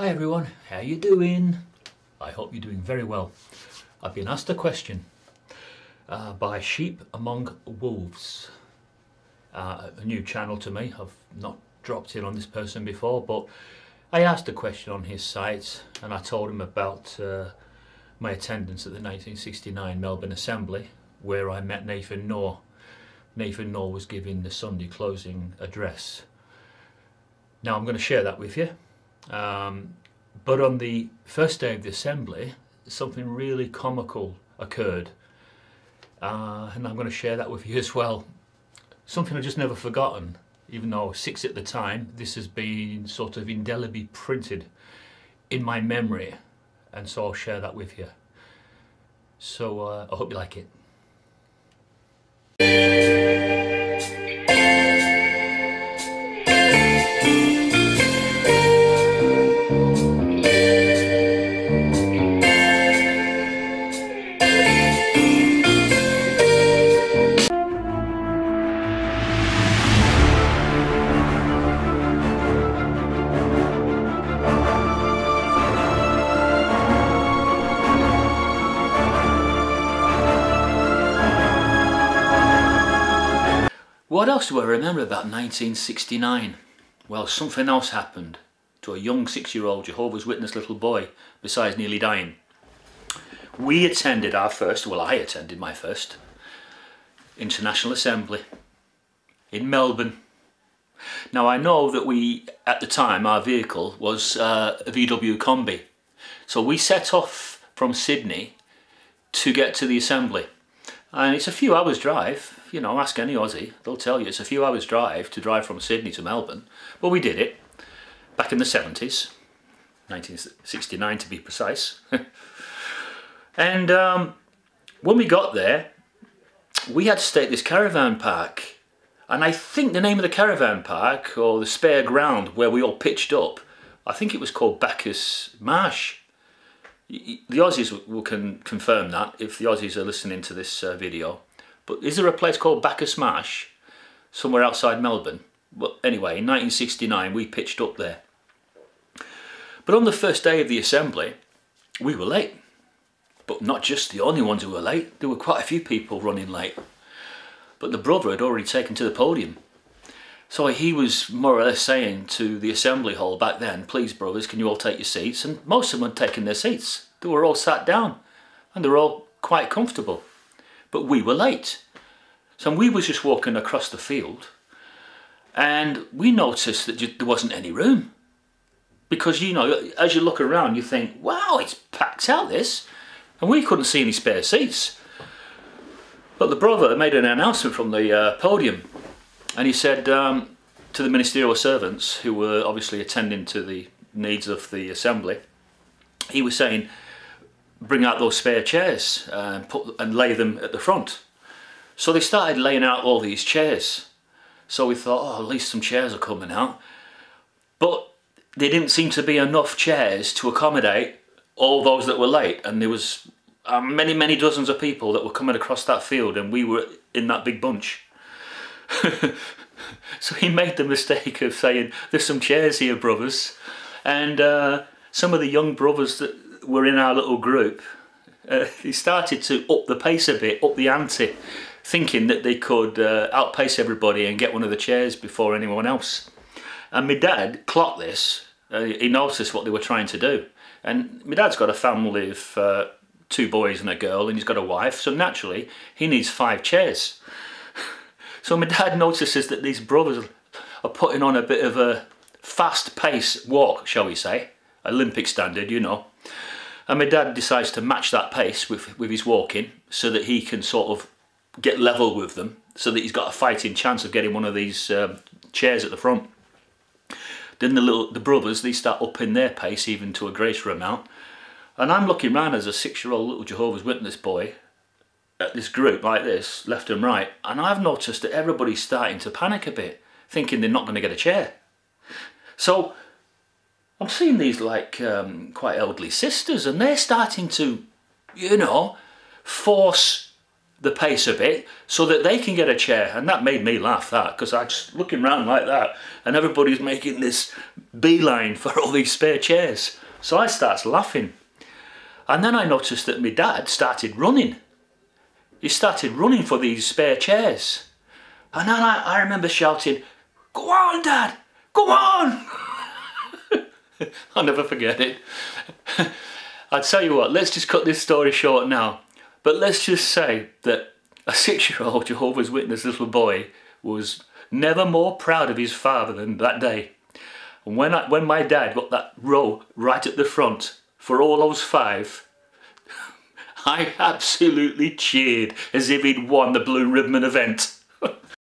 Hi everyone, how are you doing? I hope you're doing very well. I've been asked a question uh, by Sheep Among Wolves. Uh, a new channel to me. I've not dropped in on this person before, but I asked a question on his site and I told him about uh, my attendance at the 1969 Melbourne Assembly where I met Nathan Knorr. Nathan Knorr was giving the Sunday closing address. Now I'm going to share that with you. Um, but on the first day of the assembly, something really comical occurred. Uh, and I'm going to share that with you as well. Something I've just never forgotten, even though six at the time, this has been sort of indelibly printed in my memory. And so I'll share that with you. So uh, I hope you like it. What else do I remember about 1969? Well, something else happened to a young six-year-old Jehovah's Witness little boy, besides nearly dying. We attended our first, well I attended my first, International Assembly in Melbourne. Now I know that we, at the time, our vehicle was uh, a VW Combi. So we set off from Sydney to get to the assembly. And it's a few hours drive, you know, ask any Aussie, they'll tell you it's a few hours drive to drive from Sydney to Melbourne. But we did it back in the 70s, 1969 to be precise. and um, when we got there, we had to stay at this caravan park. And I think the name of the caravan park, or the spare ground where we all pitched up, I think it was called Bacchus Marsh. The Aussies will can confirm that if the Aussies are listening to this uh, video. But is there a place called Bacchus Marsh somewhere outside Melbourne? Well, anyway, in 1969 we pitched up there. But on the first day of the assembly, we were late. But not just the only ones who were late, there were quite a few people running late. But the brother had already taken to the podium. So he was more or less saying to the assembly hall back then, please brothers, can you all take your seats? And most of them had taken their seats. They were all sat down and they were all quite comfortable but we were late. So we was just walking across the field and we noticed that there wasn't any room. Because, you know, as you look around, you think, wow, it's packed out this. And we couldn't see any spare seats. But the brother made an announcement from the uh, podium and he said um, to the ministerial servants who were obviously attending to the needs of the assembly, he was saying, bring out those spare chairs and put and lay them at the front. So they started laying out all these chairs. So we thought, oh, at least some chairs are coming out. But there didn't seem to be enough chairs to accommodate all those that were late. And there was uh, many, many dozens of people that were coming across that field and we were in that big bunch. so he made the mistake of saying, there's some chairs here, brothers. And uh, some of the young brothers that were in our little group, uh, he started to up the pace a bit, up the ante, thinking that they could uh, outpace everybody and get one of the chairs before anyone else. And my dad clocked this, uh, he noticed what they were trying to do. And my dad's got a family of uh, two boys and a girl, and he's got a wife, so naturally he needs five chairs. So my dad notices that these brothers are putting on a bit of a fast pace walk, shall we say, Olympic standard, you know. And my dad decides to match that pace with, with his walking so that he can sort of get level with them so that he's got a fighting chance of getting one of these um, chairs at the front. Then the little the brothers, they start upping their pace even to a greater amount. And I'm looking round as a six-year-old little Jehovah's Witness boy at this group like this, left and right, and I've noticed that everybody's starting to panic a bit, thinking they're not going to get a chair. So I'm seeing these like um, quite elderly sisters and they're starting to, you know, force the pace a bit so that they can get a chair and that made me laugh that because I'm just looking around like that and everybody's making this beeline for all these spare chairs. So I starts laughing. And then I noticed that my dad started running. He started running for these spare chairs. And then I, I remember shouting, Go on, Dad! Go on! I'll never forget it. I'll tell you what, let's just cut this story short now. But let's just say that a six-year-old Jehovah's Witness little boy was never more proud of his father than that day. And when, I, when my dad got that row right at the front for all those five, I absolutely cheered as if he'd won the Blue Ribbon event.